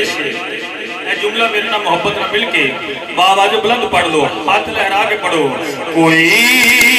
गुजारिश है। जुमला मेरे ना मोहब्बत ना मिलके बाबा जो बुलंद पढ़ लो, हाथ लहरा के पढ़ो। कोई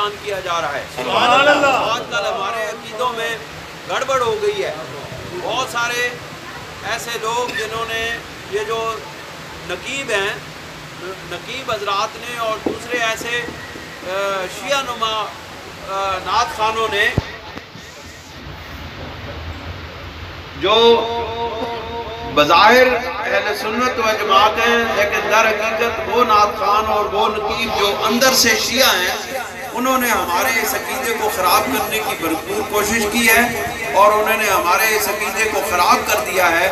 बयान किया जा रहा है। आजकल हमारे अकीदों में गड़बड़ हो गई है। बहुत सारे ऐसे लोग जिन्होंने ये जो नकीब हैं नकीब हजरात ने और दूसरे ऐसे शिया नुमा नात खानों ने जो बज़ाहिर अहले सुन्नत व जमात हैं लेकिन दर हकीकत वो नात खान और वो नकीब जो अंदर से शिया हैं उन्होंने हमारे इस अकीदे को ख़राब करने की भरपूर कोशिश की है और उन्होंने हमारे इस अकीदे को ख़राब कर दिया है।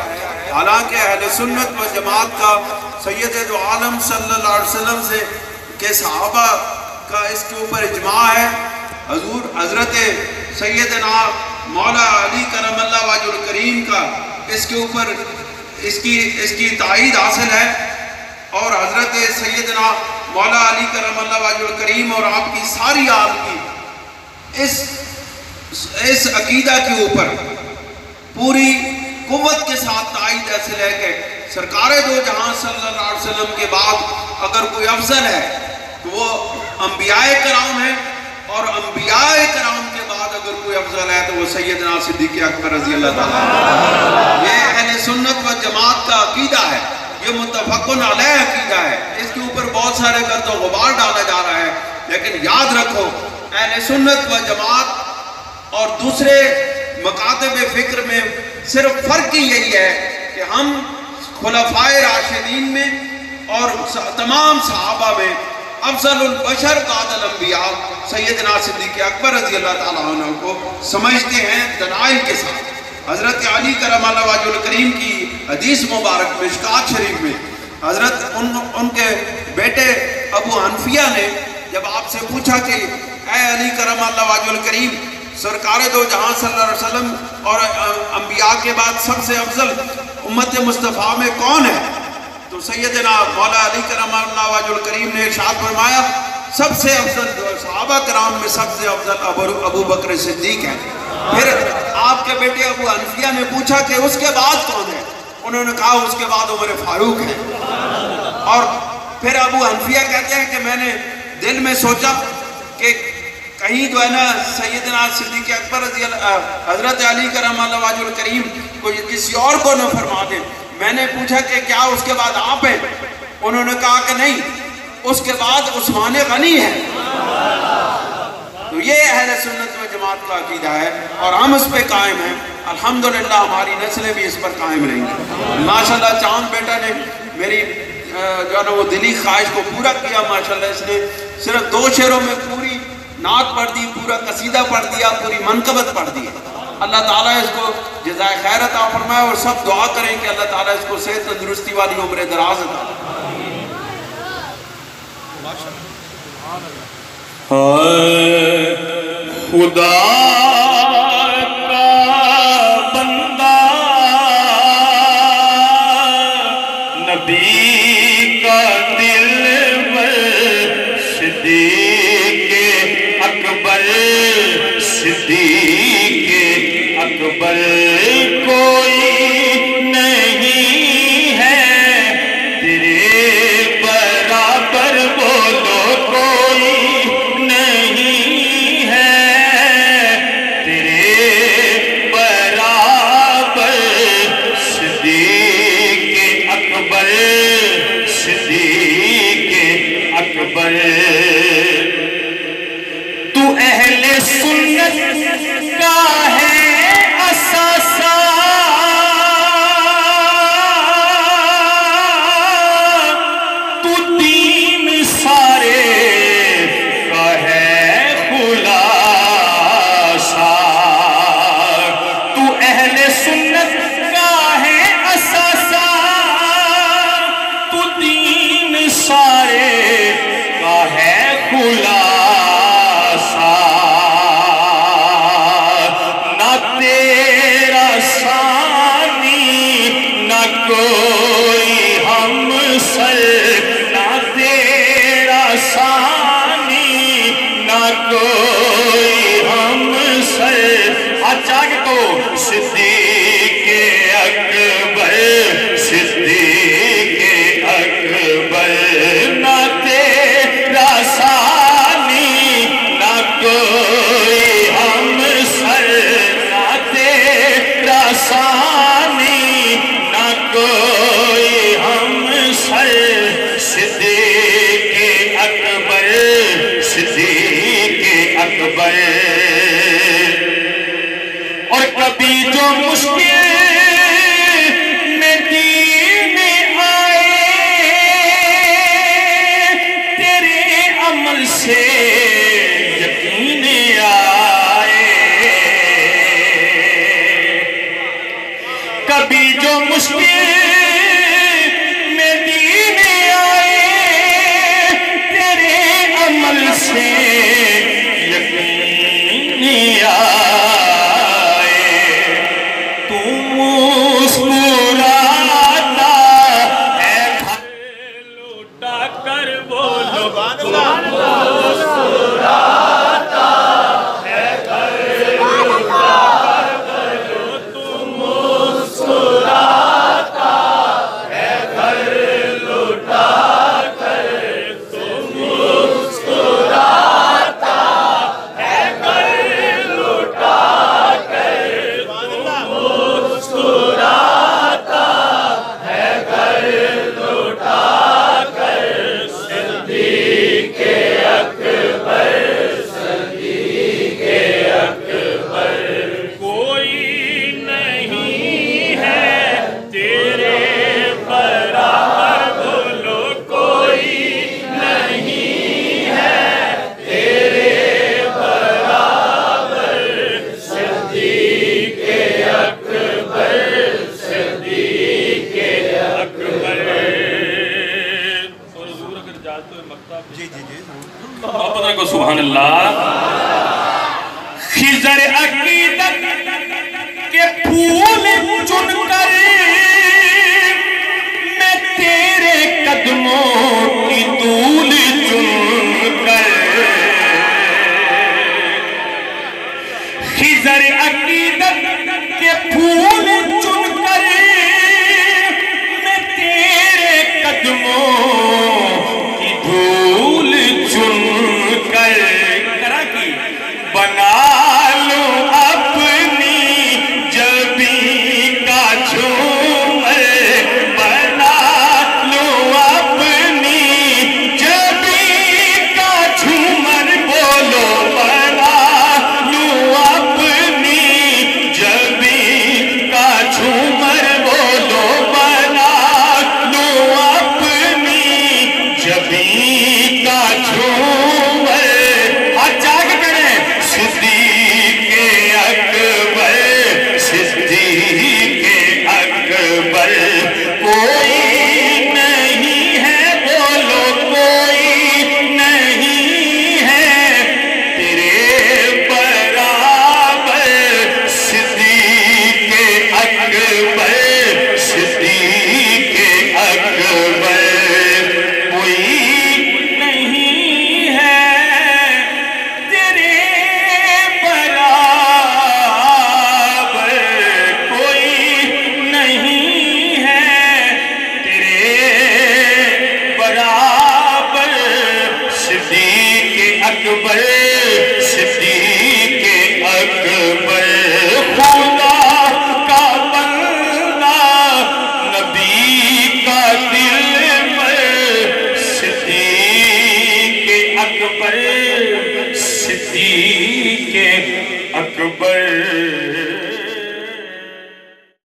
हालाँकि अहले सुन्नत व जमात का सैयद दो आलम अलैहि वसल्लम से के सहाबा का इसके ऊपर इजमा है। हजूर हज़रत सैदना मौला अली वाजुल करीम का इसके ऊपर इसकी इसकी तायद हासिल है और हज़रत सैदना मौला अली वाजुल करीम और आपकी सारी आल की इस इस अकीदा के ऊपर पूरी कुव्वत के साथ तायद हासिल है कि सरकार दो जहाँ वसल्लम के बाद अगर कोई अफजल है तो वो अम्बियाए कराम है और अम्बियाए कराम के बाद अगर कोई अफजल है तो वो सैयदना सिद्दीक अकबर रज़ी अल्लाह ये अहले सुन्नत व जमात का अकीदा है। ये अलैह अकीदा है। इसके ऊपर बहुत सारे गर्द गुबार डाला जा रहा है। लेकिन याद रखो, अहले सुन्नत व जमात और दूसरे मकातब फ़िक्र में सिर्फ़ फ़र्क ही यही है कि हम खुलफाए राशिदीन में और तमाम सहाबा में अफजल बशर कादल अम्बिया सैदना सिद्दीक अकबर रज़ी अल्लाह को समझते हैं, दलाइल के साथ। हज़रत अली करम वाजुल करीम की हदीस मुबारक मिशकात शरीफ में। हज़रत उन, उनके बेटे अबू हनफिया ने जब आपसे पूछा कि ए अली करम वाजुल करीम, सरकार दो जहाँ वसल्लम और अम्बिया के बाद सबसे अफजल उम्मत मुस्तफ़ा में कौन है? तो सैयदना मौला अली करम वाजुल करीम ने इरशाद फरमाया, सबसे अफजल सहाबा कराम में सबसे अफजल अबू बकर सिद्दीक है। फिर आपके बेटे अबू हनफिया ने पूछा कि उसके बाद कौन है? उन्होंने कहा, उसके बाद उमर फारूक है। और फिर अबू हनफिया कहते हैं कि मैंने दिल में सोचा कि कहीं जो है ना सैदना सिद्दीक अकबर हज़रत अली करम करीम को किसी और को न फरमा दे। मैंने पूछा कि क्या उसके बाद आप हैं? उन्होंने कहा कि नहीं, उसके बाद उस्मान गनी है। तो सुन्नत व जमात का अकीदा है और हम इस पे कायम हैं। अल्हम्दुलिल्लाह, हमारी नस्लें भी इस पर कायम रहेंगी। माशाल्लाह, चाँद बेटा ने मेरी जो है ना, वो दिली ख्वाहिश को पूरा किया, माशाल्लाह, इसने सिर्फ़ दो शेरों में पूरी नात पढ़ दी, पूरा कसीदा पढ़ दिया, पूरी मनकबत पढ़ दी। अल्लाह ताला इसको जजाय खैर अता फरमाए और सब दुआ करें कि अल्लाह ताला इसको सेहत तंदुरुस्ती वाली उम्र दराज अता। खुदा सारे का है खुलासा। न तेरा सानी, न कोई हम सल न तेरा सानी, न कोई हम सल अच्छा तो सिद्धि yeah.